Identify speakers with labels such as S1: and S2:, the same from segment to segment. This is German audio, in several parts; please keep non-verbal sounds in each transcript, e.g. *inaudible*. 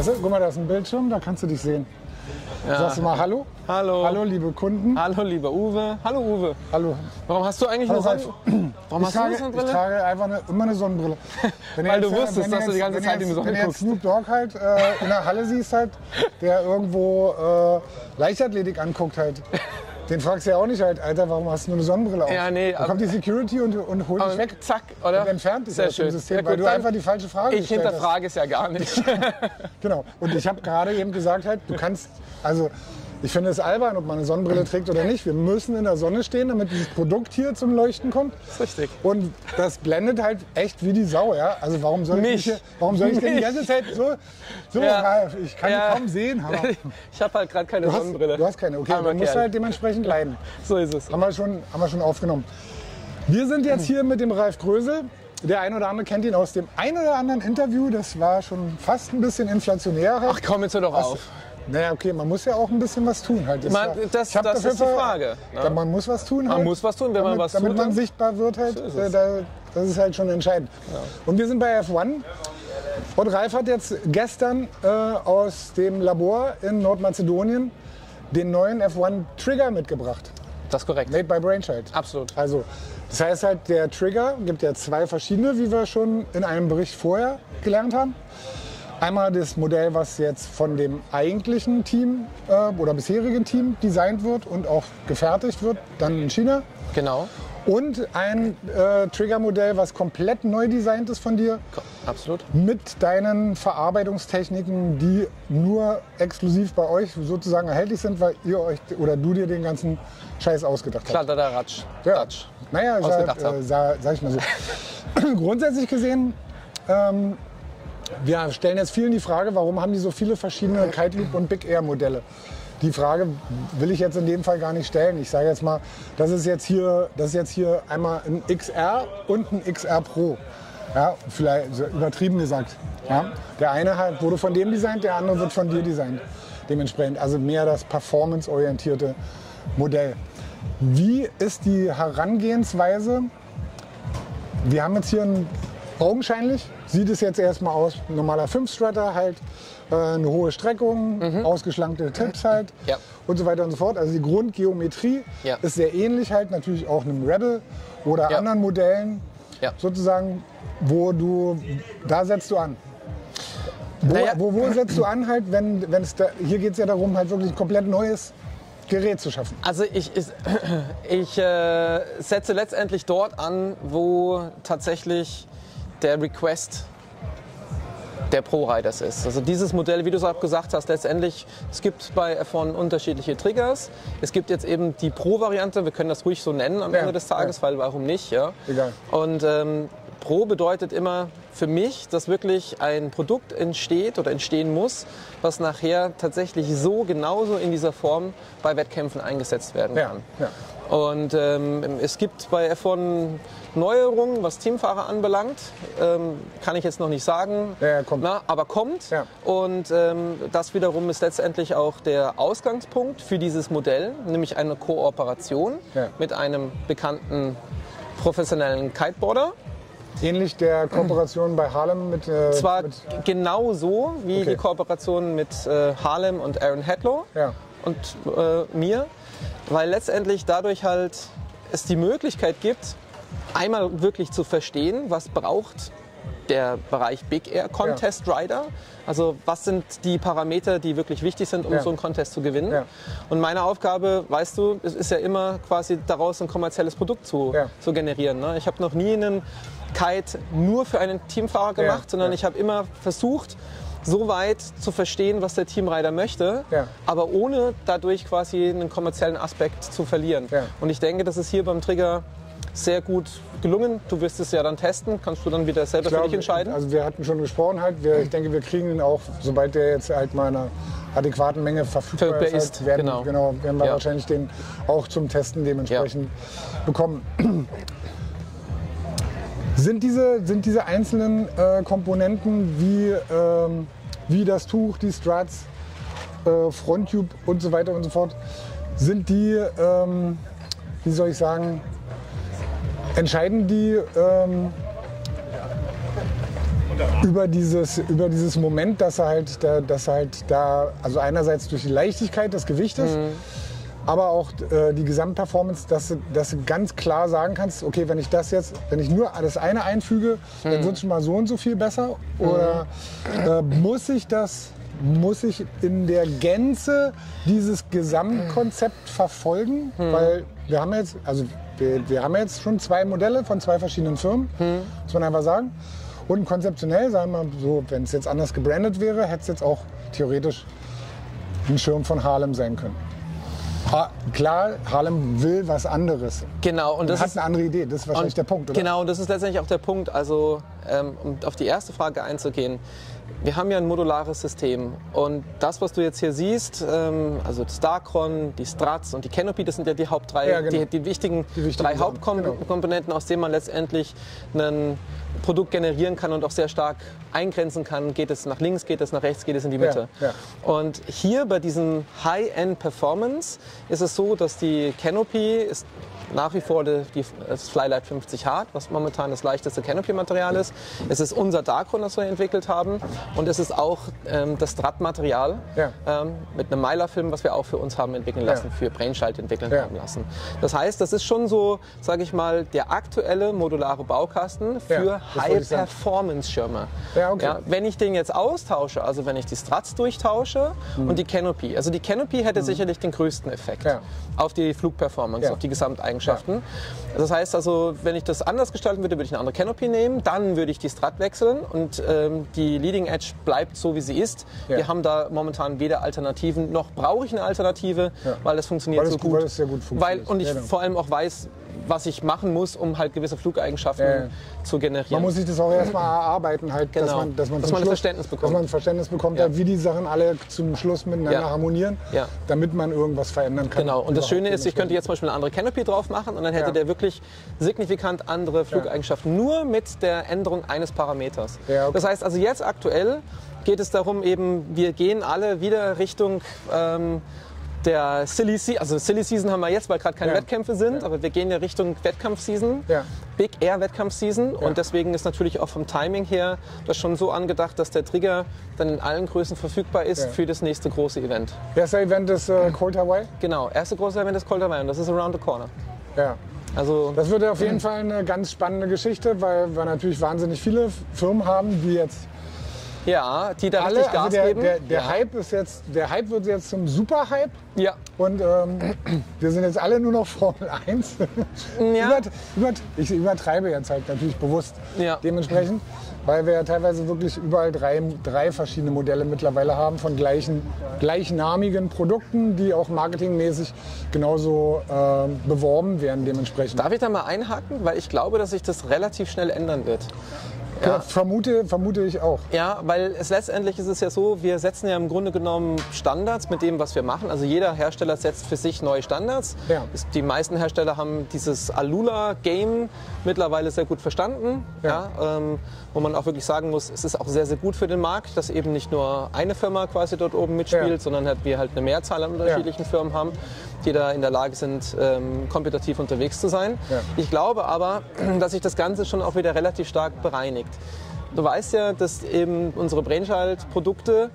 S1: Weißt du, guck mal, da ist ein Bildschirm, da kannst du dich sehen. Sagst du mal Hallo?
S2: Hallo.
S1: Hallo, liebe Kunden.
S2: Hallo, lieber Uwe. Hallo, Uwe.
S1: Hallo.
S2: Warum hast du eigentlich
S1: Hallo,
S2: eine
S1: Ralf.
S2: Sonnen... Warum
S1: Ich
S2: hast du
S1: trage,
S2: eine
S1: ich
S2: Sonnenbrille?
S1: trage einfach eine, immer eine Sonnenbrille. *laughs*
S2: Weil
S1: jetzt,
S2: du
S1: äh,
S2: wusstest, dass du die ganze Zeit in die
S1: jetzt-
S2: Sonne
S1: Wenn du jetzt
S2: guckst.
S1: Snoop Dogg halt äh, in der Halle siehst, halt, der irgendwo äh, Leichtathletik anguckt halt. *laughs* Den fragst du ja auch nicht halt, Alter, warum hast du nur eine Sonnenbrille auf?
S2: Ja, nee,
S1: Da kommt die Security und, und holt dich weg.
S2: Zack, oder?
S1: Und entfernt dich
S2: Sehr
S1: aus dem
S2: schön.
S1: System,
S2: Ja,
S1: weil
S2: gut,
S1: du
S2: dann-
S1: einfach die falsche Frage
S2: Ich
S1: gestellt hast.
S2: hinterfrage es ja gar nicht. *laughs*
S1: Genau. Und ich habe gerade eben gesagt, halt, du kannst, also ich finde es albern, ob man eine Sonnenbrille trägt oder nicht. Wir müssen in der Sonne stehen, damit dieses Produkt hier zum Leuchten kommt.
S2: Das ist richtig.
S1: Und das blendet halt echt wie die Sau, ja. Also warum soll ich,
S2: Mich.
S1: mich hier, warum soll ich denn die ganze Zeit so, so
S2: Ja.
S1: Ralf, ich kann
S2: Ja.
S1: kaum sehen. Aber *laughs*
S2: Ich habe halt gerade keine
S1: du, hast,
S2: Sonnenbrille.
S1: du hast keine, okay,
S2: Armer
S1: dann musst du halt dementsprechend leiden. *laughs*
S2: So ist es.
S1: Haben wir schon, haben wir schon aufgenommen. Wir sind jetzt hier mit dem Ralf Grösel. Der ein oder andere kennt ihn aus dem ein oder anderen Interview. Das war schon fast ein bisschen inflationär. Halt.
S2: Ach komm, jetzt hör doch auf.
S1: Naja, okay, man muss ja auch ein bisschen was tun. Halt.
S2: Man-
S1: ja,
S2: das-
S1: hab
S2: das
S1: dafür
S2: ist die Frage, ne?
S1: Ja, man muss was tun.
S2: Man
S1: halt,
S2: muss was tun, wenn man
S1: damit,
S2: was
S1: damit
S2: tut,
S1: man
S2: dann-
S1: sichtbar wird. Halt,
S2: ist
S1: äh, da, das ist halt schon entscheidend. Und wir sind bei F1. Und Ralf hat jetzt gestern äh, aus dem Labor in Nordmazedonien den neuen F1 Trigger mitgebracht.
S2: Das ist korrekt.
S1: Made by Brainchild.
S2: Absolut.
S1: Also, das heißt halt, der Trigger gibt ja zwei verschiedene, wie wir schon in einem Bericht vorher gelernt haben. Einmal das Modell, was jetzt von dem eigentlichen Team äh, oder bisherigen Team designt wird und auch gefertigt wird, dann in China.
S2: Genau.
S1: Und ein äh, Trigger-Modell, was komplett neu designt ist von dir,
S2: Absolut.
S1: mit deinen Verarbeitungstechniken, die nur exklusiv bei euch sozusagen erhältlich sind, weil ihr euch oder du dir den ganzen Scheiß ausgedacht hast.
S2: Klar, da der Ratsch.
S1: Ja.
S2: Ratsch.
S1: Naja, sag, äh, sag, sag ich mal so. *clears throat* Grundsätzlich gesehen, ähm, wir stellen jetzt vielen die Frage, warum haben die so viele verschiedene Kite Loop und Big Air Modelle? Die Frage will ich jetzt in dem Fall gar nicht stellen. Ich sage jetzt mal, das ist jetzt hier, das ist jetzt hier einmal ein XR und ein XR Pro. Ja, vielleicht übertrieben gesagt. Ja? Der eine halt wurde von dem designt, der andere wird von dir designt. Dementsprechend, also mehr das performance-orientierte Modell. Wie ist die Herangehensweise? Wir haben jetzt hier ein, augenscheinlich, sieht es jetzt erstmal aus, ein normaler 5-Strutter halt, äh, eine hohe Streckung, ausgeschlankte Tipps halt
S2: Ja.
S1: und so weiter und so fort. Also die Grundgeometrie
S2: Ja.
S1: ist sehr ähnlich halt natürlich auch einem Rebel oder
S2: Ja.
S1: anderen Modellen
S2: Ja.
S1: sozusagen, wo du, da setzt du an. Wo,
S2: Naja.
S1: wo, wo setzt du an halt, wenn, wenn es da, hier geht es ja darum, halt wirklich ein komplett neues Gerät zu schaffen.
S2: Also ich, ich, *clears throat* ich äh, setze letztendlich dort an, wo tatsächlich der Request der Pro-Riders ist. Also dieses Modell, wie du es auch gesagt hast, letztendlich, es gibt bei F1 unterschiedliche Triggers. Es gibt jetzt eben die Pro-Variante, wir können das ruhig so nennen am
S1: Ja,
S2: Ende des Tages,
S1: ja.
S2: weil warum nicht, ja.
S1: Egal.
S2: Und ähm, Pro bedeutet immer für mich, dass wirklich ein Produkt entsteht oder entstehen muss, was nachher tatsächlich so genauso in dieser Form bei Wettkämpfen eingesetzt werden kann.
S1: ja.
S2: Und ähm, es gibt bei F1 Neuerungen, was Teamfahrer anbelangt. Ähm, kann ich jetzt noch nicht sagen,
S1: Ja, kommt.
S2: Na, aber kommt.
S1: Ja.
S2: Und ähm, das wiederum ist letztendlich auch der Ausgangspunkt für dieses Modell, nämlich eine Kooperation
S1: Ja.
S2: mit einem bekannten professionellen Kiteboarder.
S1: Ähnlich der Kooperation bei Harlem mit, äh,
S2: Zwar
S1: mit
S2: genau so wie
S1: Okay.
S2: die Kooperation mit äh, Harlem und Aaron Hedlow und äh, mir, weil letztendlich dadurch halt es die Möglichkeit gibt, einmal wirklich zu verstehen, was braucht der Bereich Big Air Contest Rider. Also was sind die Parameter, die wirklich wichtig sind, um
S1: Ja.
S2: so einen Contest zu gewinnen.
S1: Ja.
S2: Und meine Aufgabe, weißt du, es ist ja immer quasi daraus ein kommerzielles Produkt zu,
S1: Ja.
S2: zu generieren. Ne? Ich habe noch nie einen Kite nur für einen Teamfahrer gemacht,
S1: Ja,
S2: sondern
S1: ja.
S2: ich habe immer versucht, so weit zu verstehen, was der Teamrider möchte,
S1: Ja.
S2: aber ohne dadurch quasi einen kommerziellen Aspekt zu verlieren.
S1: Ja.
S2: Und ich denke, das ist hier beim Trigger sehr gut gelungen. Du wirst es ja dann testen, kannst du dann wieder selber
S1: Ich
S2: für dich entscheiden.
S1: Also wir hatten schon gesprochen halt. Wir, ich denke, wir kriegen ihn auch, sobald der jetzt halt mal in einer adäquaten Menge verfügbar
S2: Verfügbar
S1: ist,
S2: ist,
S1: halt, werden,
S2: genau.
S1: genau, werden wir
S2: Ja.
S1: wahrscheinlich den auch zum Testen dementsprechend bekommen. Sind diese, sind diese einzelnen äh, Komponenten wie, ähm, wie das Tuch, die Struts, äh, Fronttube und so weiter und so fort, sind die, ähm, wie soll ich sagen, entscheiden die ähm, über dieses, über dieses Moment, dass er halt, da, dass er halt da, also einerseits durch die Leichtigkeit des Gewichtes, aber auch äh, die Gesamtperformance, dass, du- dass du ganz klar sagen kannst, okay, wenn ich das jetzt, wenn ich nur das eine einfüge, dann wird es schon mal so und so viel besser. Oder äh, muss ich das, muss ich in der Gänze dieses Gesamtkonzept verfolgen? Weil wir haben jetzt, also wir, wir haben jetzt schon zwei Modelle von zwei verschiedenen Firmen, muss man einfach sagen. Und konzeptionell, sagen wir mal so, wenn es jetzt anders gebrandet wäre, hätte es jetzt auch theoretisch ein Schirm von Harlem sein können. Ha klar, Harlem will was anderes.
S2: Genau, und das
S1: hat
S2: ist
S1: eine andere Idee. Das ist wahrscheinlich
S2: Und
S1: der Punkt, oder?
S2: Genau, und das ist letztendlich auch der Punkt. Also, ähm, um auf die erste Frage einzugehen. Wir haben ja ein modulares System. Und das, was du jetzt hier siehst, ähm, also das Darkron, die Strats und die Canopy, das sind ja die Haupt drei,
S1: Ja, genau.
S2: die, die wichtigen,
S1: Die wichtigen
S2: drei
S1: Sachen, genau.
S2: Hauptkomponenten, aus denen man letztendlich ein Produkt generieren kann und auch sehr stark eingrenzen kann. Geht es nach links, geht es nach rechts, geht es in die Mitte.
S1: ja.
S2: Und hier bei diesem High-End Performance ist es so, dass die Canopy ist nach wie vor die, die, das Flylight 50 Hard, was momentan das leichteste Canopy-Material ist. Es ist unser Darkron, das wir entwickelt haben. Und es ist auch ähm, das Strat-Material
S1: Ja.
S2: ähm, mit einem Mylar-Film, was wir auch für uns haben entwickeln lassen,
S1: Ja.
S2: für Brainchild entwickeln
S1: Ja.
S2: haben lassen. Das heißt, das ist schon so, sage ich mal, der aktuelle modulare Baukasten für. High-Performance-Schirme.
S1: Okay.
S2: wenn ich den jetzt austausche, also wenn ich die Strats durchtausche und die Canopy, also die Canopy hätte sicherlich den größten Effekt
S1: Mhm.
S2: Auf die Flugperformance, auf die Gesamteigenschaften. Das heißt also, wenn ich das anders gestalten würde, würde ich eine andere Canopy nehmen, dann würde ich die Strat wechseln und ähm, die Leading Edge bleibt so, wie sie ist.
S1: Ja.
S2: Wir haben da momentan weder Alternativen, noch brauche ich eine Alternative,
S1: Ja.
S2: weil es funktioniert
S1: Weil es
S2: so
S1: gut-
S2: gut.
S1: weil es sehr gut
S2: Weil,
S1: funktioniert.
S2: und ich
S1: genau.
S2: vor allem auch weiß, was ich machen muss, um halt gewisse Flugeigenschaften
S1: Ja, ja.
S2: zu generieren.
S1: Man muss sich das auch erstmal erarbeiten, halt, dass
S2: Genau.
S1: man, dass man,
S2: Dass man ein
S1: Schluss,
S2: Verständnis bekommt.
S1: Dass man ein Verständnis bekommt,
S2: Ja.
S1: wie die Sachen alle zum Schluss miteinander harmonieren, damit man irgendwas verändern kann.
S2: Genau, und das Schöne ist, ich könnte jetzt zum Beispiel eine andere Canopy drauf machen und dann hätte der wirklich signifikant andere Flugeigenschaften, nur mit der Änderung eines Parameters.
S1: Okay.
S2: Das heißt also jetzt aktuell geht es darum eben, wir gehen alle wieder Richtung ähm, der Silly Season, also Silly Season haben wir jetzt, weil gerade keine
S1: Ja.
S2: Wettkämpfe sind, aber wir gehen ja Richtung Wettkampf-Season,
S1: Ja.
S2: Big Air Wettkampf-Season
S1: Ja.
S2: und deswegen ist natürlich auch vom Timing her das schon so angedacht, dass der Trigger dann in allen Größen verfügbar ist
S1: Ja.
S2: für das nächste große Event.
S1: Erster Event ist äh, Cold Hawaii.
S2: Genau, erste große Event ist Cold Hawaii und das ist around the corner.
S1: Ja.
S2: Also
S1: Das wird auf *clears throat* jeden Fall eine ganz spannende Geschichte, weil wir natürlich wahnsinnig viele Firmen haben, die jetzt
S2: ja, die da
S1: alle,
S2: richtig Gas
S1: also der,
S2: geben.
S1: der, der
S2: ja.
S1: Hype ist jetzt, der Hype wird jetzt zum Super-Hype
S2: Ja.
S1: und ähm, *clears throat* wir sind jetzt alle nur noch Formel 1. *laughs*
S2: Ja.
S1: Übert, übert, ich übertreibe jetzt halt natürlich bewusst
S2: Ja.
S1: dementsprechend, weil wir ja teilweise wirklich überall drei, drei verschiedene Modelle mittlerweile haben von gleichen, gleichnamigen Produkten, die auch marketingmäßig genauso ähm, beworben werden dementsprechend.
S2: Darf ich da mal einhaken? Weil ich glaube, dass sich das relativ schnell ändern wird.
S1: Ja. Vermute, vermute ich auch.
S2: Ja, weil es letztendlich ist es ja so, wir setzen ja im Grunde genommen Standards mit dem, was wir machen. Also jeder Hersteller setzt für sich neue Standards.
S1: Ja.
S2: Die meisten Hersteller haben dieses Alula-Game mittlerweile sehr gut verstanden. Ja.
S1: Ja.
S2: ähm, wo man auch wirklich sagen muss, es ist auch sehr, sehr gut für den Markt, dass eben nicht nur eine Firma quasi dort oben mitspielt, sondern halt wir halt eine Mehrzahl an unterschiedlichen Firmen haben, die da in der Lage sind, ähm, kompetitiv unterwegs zu sein. Ich glaube aber, *clears throat* dass sich das Ganze schon auch wieder relativ stark bereinigt. Du weißt ja, dass eben unsere Brainchild-Produkte,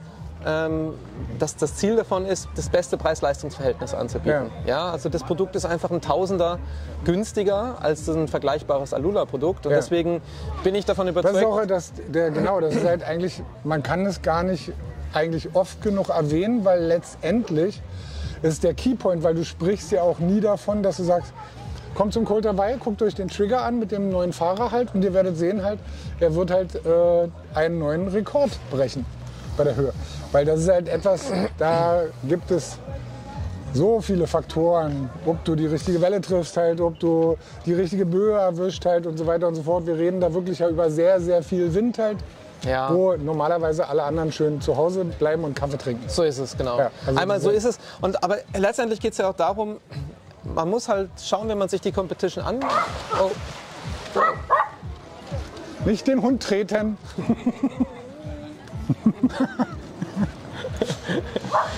S2: ähm, dass das Ziel davon ist, das beste Preis-Leistungs-Verhältnis anzubieten. Ja. also das Produkt ist einfach ein Tausender günstiger als ein vergleichbares Alula-Produkt. Und
S1: Ja.
S2: deswegen bin ich davon
S1: Das
S2: überzeugt.
S1: ist auch das, der, genau, das ist halt eigentlich, man kann es gar nicht eigentlich oft genug erwähnen, weil letztendlich ist der Keypoint, weil du sprichst ja auch nie davon, dass du sagst, kommt zum Cold Hawaii, guckt euch den Trigger an mit dem neuen Fahrer halt und ihr werdet sehen halt, er wird halt äh, einen neuen Rekord brechen bei der Höhe. Weil das ist halt etwas, da gibt es so viele Faktoren, ob du die richtige Welle triffst halt, ob du die richtige Böe erwischt halt und so weiter und so fort. Wir reden da wirklich ja über sehr, sehr viel Wind halt,
S2: Ja.
S1: wo normalerweise alle anderen schön zu Hause bleiben und Kaffee trinken.
S2: So ist es, genau.
S1: Ja, also
S2: Einmal so ist es. Und, aber letztendlich geht es ja auch darum, man muss halt schauen, wenn man sich die Competition an. Oh,
S1: Nicht den Hund treten. *laughs*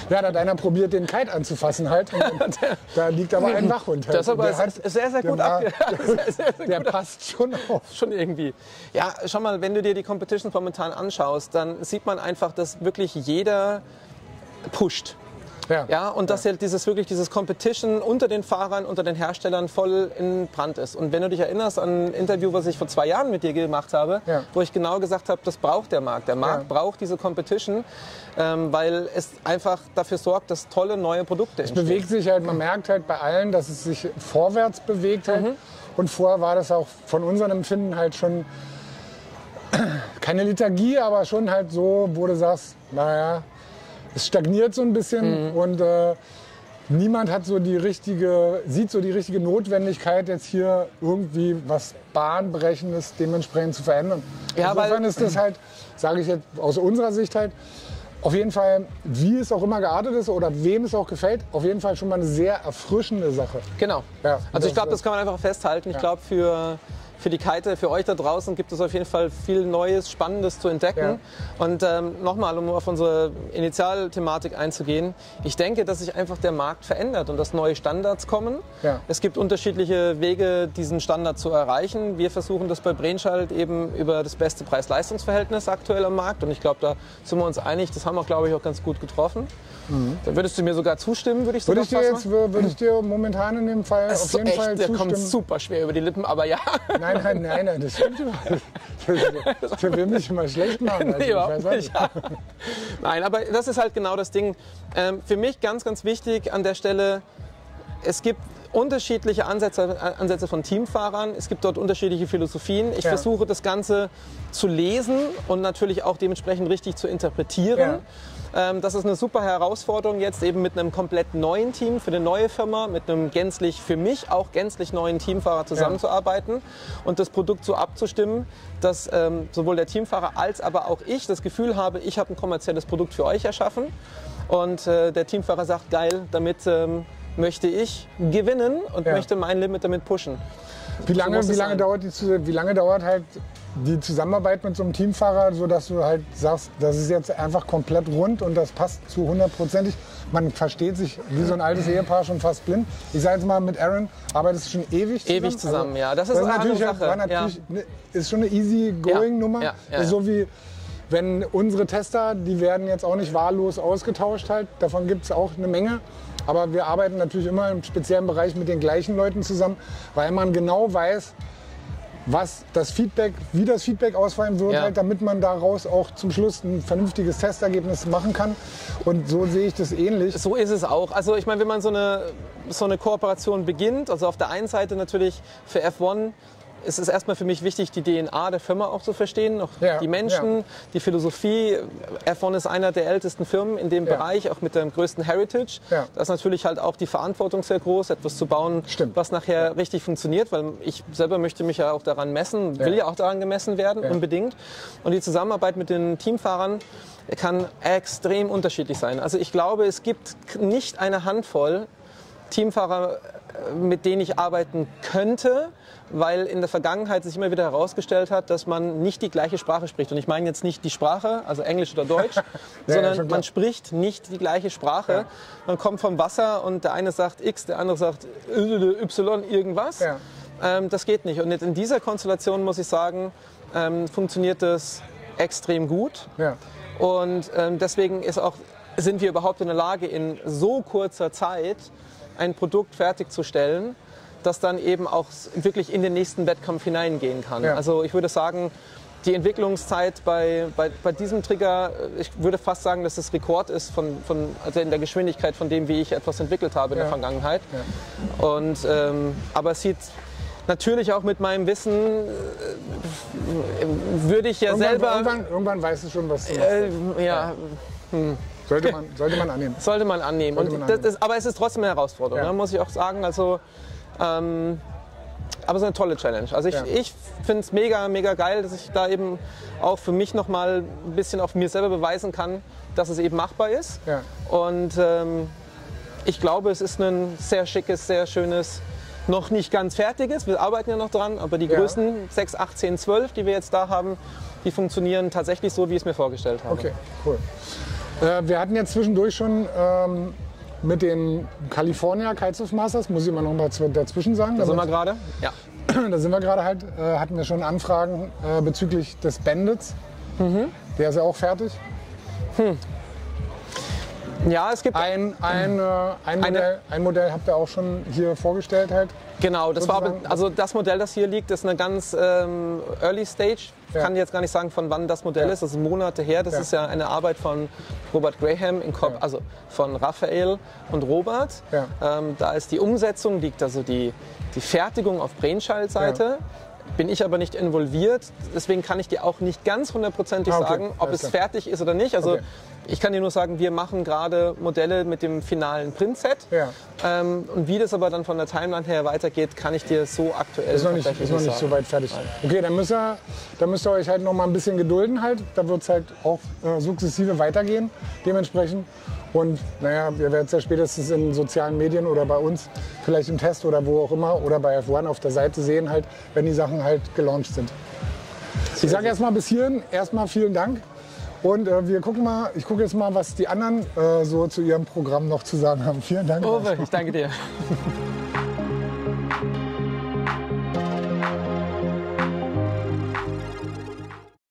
S1: Ja, da hat einer probiert, den Kite anzufassen halt. *laughs* Und da liegt aber ein Wachhund. Halt.
S2: Das ist aber
S1: Der hat-
S2: sehr, sehr gut
S1: der, *laughs*
S2: sehr
S1: der passt schon auf.
S2: schon irgendwie. Ja, schau mal, wenn du dir die Competitions momentan anschaust, dann sieht man einfach, dass wirklich jeder pusht. Ja, und dass halt dieses wirklich dieses Competition unter den Fahrern, unter den Herstellern voll in Brand ist. Und wenn du dich erinnerst an ein Interview, was ich vor zwei Jahren mit dir gemacht habe,
S1: Ja.
S2: wo ich genau gesagt habe, das braucht der Markt. Der Markt
S1: Ja.
S2: braucht diese Competition, ähm, weil es einfach dafür sorgt, dass tolle neue Produkte entstehen.
S1: bewegt sich halt, man merkt halt bei allen, dass es sich vorwärts bewegt halt. Und vorher war das auch von unserem Empfinden halt schon *clears throat* keine Liturgie, aber schon halt so, wo du sagst, naja, es stagniert so ein bisschen und äh, niemand hat so die richtige, sieht so die richtige Notwendigkeit, jetzt hier irgendwie was Bahnbrechendes dementsprechend zu verändern.
S2: Ja, weil-
S1: Insofern ist das halt, sage ich jetzt aus unserer Sicht halt, auf jeden Fall, wie es auch immer geartet ist oder wem es auch gefällt, auf jeden Fall schon mal eine sehr erfrischende Sache.
S2: Genau.
S1: Ja,
S2: also ich glaube,
S1: das-
S2: das kann man einfach festhalten. Ich glaube, für, für die Kite, für euch da draußen gibt es auf jeden Fall viel Neues, Spannendes zu entdecken. Und ähm, nochmal, um auf unsere Initialthematik einzugehen, ich denke, dass sich einfach der Markt verändert und dass neue Standards kommen.
S1: Ja.
S2: Es gibt unterschiedliche Wege, diesen Standard zu erreichen. Wir versuchen das bei Brainchild eben über das beste Preis-Leistungs-Verhältnis aktuell am Markt. Und ich glaube, da sind wir uns einig. Das haben wir, glaube ich, auch ganz gut getroffen. Da würdest du mir sogar zustimmen, würde ich
S1: Würde
S2: sogar
S1: ich dir jetzt würde ich dir momentan in dem Fall
S2: Das
S1: auf jeden
S2: echt,
S1: Fall
S2: der kommt
S1: zustimmen.
S2: super schwer über die Lippen, aber ja. *laughs*
S1: Nein, nein, nein, nein, das stimmt überhaupt nicht. Das, das will mich immer schlecht machen. Also,
S2: Nee, überhaupt nicht. Ja. Nein, aber das ist halt genau das Ding. Ähm, für mich ganz, ganz wichtig an der Stelle, es gibt unterschiedliche Ansätze, äh, Ansätze von Teamfahrern. Es gibt dort unterschiedliche Philosophien. Ich
S1: Ja.
S2: versuche das Ganze zu lesen und natürlich auch dementsprechend richtig zu interpretieren. Ähm, das ist eine super Herausforderung jetzt eben mit einem komplett neuen Team für eine neue Firma, mit einem gänzlich, für mich auch gänzlich neuen Teamfahrer zusammenzuarbeiten und das Produkt so abzustimmen, dass ähm, sowohl der Teamfahrer als aber auch ich das Gefühl habe, ich habe ein kommerzielles Produkt für euch erschaffen und äh, der Teamfahrer sagt, geil, damit ähm, möchte ich gewinnen und
S1: Ja.
S2: möchte mein Limit damit pushen.
S1: Wie lange,
S2: muss
S1: wie, lange dauert die, wie lange dauert halt die Zusammenarbeit mit so einem Teamfahrer, sodass du halt sagst, das ist jetzt einfach komplett rund und das passt zu hundertprozentig. Man versteht sich wie so ein altes Ehepaar schon fast blind. Ich sage jetzt mal, mit Aaron arbeitest du schon ewig zusammen.
S2: Ewig zusammen, ja. Das ist
S1: das
S2: eine
S1: ist natürlich, halt-
S2: Sache,
S1: war natürlich ne, ist schon eine easy-going-Nummer.
S2: Ja, ja, ja,
S1: So wie wenn unsere Tester, die werden jetzt auch nicht wahllos ausgetauscht halt. Davon gibt es auch eine Menge. Aber wir arbeiten natürlich immer im speziellen Bereich mit den gleichen Leuten zusammen, weil man genau weiß, was das Feedback, wie das Feedback ausfallen wird,
S2: Ja.
S1: halt, damit man daraus auch zum Schluss ein vernünftiges Testergebnis machen kann. Und so sehe ich das ähnlich.
S2: So ist es auch. Also ich meine, wenn man so eine, so eine Kooperation beginnt, also auf der einen Seite natürlich für F1 ist es erstmal für mich wichtig, die DNA der Firma auch zu verstehen, auch
S1: Ja,
S2: die Menschen,
S1: ja.
S2: die Philosophie. F1 ist einer der ältesten Firmen in dem
S1: Ja.
S2: Bereich, auch mit dem größten Heritage.
S1: Ja.
S2: Da ist natürlich halt auch die Verantwortung sehr groß, etwas zu bauen,
S1: Stimmt.
S2: was nachher richtig funktioniert, weil ich selber möchte mich ja auch daran messen, will ja auch daran gemessen werden, unbedingt. Und die Zusammenarbeit mit den Teamfahrern kann extrem unterschiedlich sein. Also ich glaube, es gibt nicht eine Handvoll Teamfahrer, mit denen ich arbeiten könnte, weil in der Vergangenheit sich immer wieder herausgestellt hat, dass man nicht die gleiche Sprache spricht. Und ich meine jetzt nicht die Sprache, also Englisch oder Deutsch, *laughs*
S1: ja,
S2: sondern
S1: klar.
S2: man spricht nicht die gleiche Sprache.
S1: Ja.
S2: Man kommt vom Wasser und der eine sagt X, der andere sagt Y irgendwas.
S1: Ja.
S2: Ähm, das geht nicht. Und jetzt in dieser Konstellation muss ich sagen, ähm, funktioniert das extrem gut.
S1: Ja.
S2: Und ähm, deswegen ist auch, sind wir überhaupt in der Lage, in so kurzer Zeit ein Produkt fertigzustellen, das dann eben auch wirklich in den nächsten Wettkampf hineingehen kann.
S1: Ja.
S2: Also ich würde sagen, die Entwicklungszeit bei, bei, bei diesem Trigger, äh, ich würde fast sagen, dass es Rekord ist von, von, also in der Geschwindigkeit von dem, wie ich etwas entwickelt habe in
S1: Ja.
S2: der Vergangenheit. Und, ähm, aber es sieht natürlich auch mit meinem Wissen, äh, würde ich ja
S1: Irgendwann,
S2: selber...
S1: irgendwann, irgendwann weißt du schon, was du machst.
S2: Äh, ja,
S1: Sollte man, sollte man annehmen. *laughs*
S2: sollte man annehmen.
S1: Sollte man annehmen.
S2: ist, aber es ist trotzdem eine Herausforderung,
S1: Ja.
S2: ne, muss ich auch sagen. Also, ähm, aber es ist eine tolle Challenge. Also ich,
S1: Ja.
S2: ich finde es mega, mega geil, dass ich da eben auch für mich noch mal ein bisschen auf mir selber beweisen kann, dass es eben machbar ist.
S1: Ja.
S2: Und ähm, ich glaube, es ist ein sehr schickes, sehr schönes, noch nicht ganz fertiges. Wir arbeiten ja noch dran, aber die
S1: Ja.
S2: Größen 6, 8, 10, 12, die wir jetzt da haben, die funktionieren tatsächlich so, wie ich es mir vorgestellt habe.
S1: Okay, cool. Äh, wir hatten jetzt zwischendurch schon ähm, mit den California Kitesurf Masters, muss ich mal noch mal zw- dazwischen sagen.
S2: Da sind wir gerade. Ja. *clears throat*
S1: da sind wir gerade halt, äh, hatten wir schon Anfragen äh, bezüglich des Bandits.
S2: Mhm.
S1: Der ist ja auch fertig.
S2: Ja, es gibt
S1: Ein, ein, äh, ein, Modell, ein Modell habt ihr auch schon hier vorgestellt halt.
S2: Genau, das war also das Modell, das hier liegt, ist eine ganz ähm, Early Stage. Ich
S1: Ja.
S2: kann jetzt gar nicht sagen, von wann das Modell
S1: Ja.
S2: ist. Das ist Monate her. Das
S1: Ja.
S2: ist ja eine Arbeit von Robert Graham, in Ko
S1: Ja.
S2: also von Raphael und Robert. Ähm, da ist die Umsetzung, liegt also die, die Fertigung auf Brainchild-Seite. Bin ich aber nicht involviert, deswegen kann ich dir auch nicht ganz hundertprozentig
S1: Ah, okay.
S2: sagen, ob
S1: Alles
S2: es
S1: klar.
S2: fertig ist oder nicht. Also
S1: Okay.
S2: ich kann dir nur sagen, wir machen gerade Modelle mit dem finalen Printset.
S1: Ja.
S2: Ähm, und wie das aber dann von der Timeline her weitergeht, kann ich dir so aktuell
S1: Ist noch nicht, ist noch nicht so weit fertig. Okay, dann müsst, ihr, dann müsst ihr euch halt noch mal ein bisschen gedulden halt. Da wird es halt auch äh, sukzessive weitergehen dementsprechend. Und naja, ihr werdet es ja spätestens in sozialen Medien oder bei uns, vielleicht im Test oder wo auch immer, oder bei F1 auf der Seite sehen halt, wenn die Sachen halt gelauncht sind. Ich sage erstmal bis hierhin, erstmal vielen Dank. Und äh, wir gucken mal, ich gucke jetzt mal, was die anderen äh, so zu ihrem Programm noch zu sagen haben. Vielen Dank.
S2: Uwe, ich danke dir. *laughs*